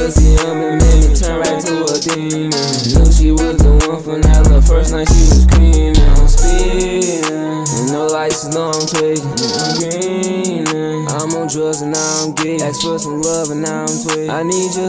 pussy on me, made me turn right to a demon. Knew she was the one for now. The first night she was screaming. I'm speeding, and no lights, no I'm taking. I'm greening. I'm on drugs and now I'm gay. Ask for some love and now I'm twisting. I need you.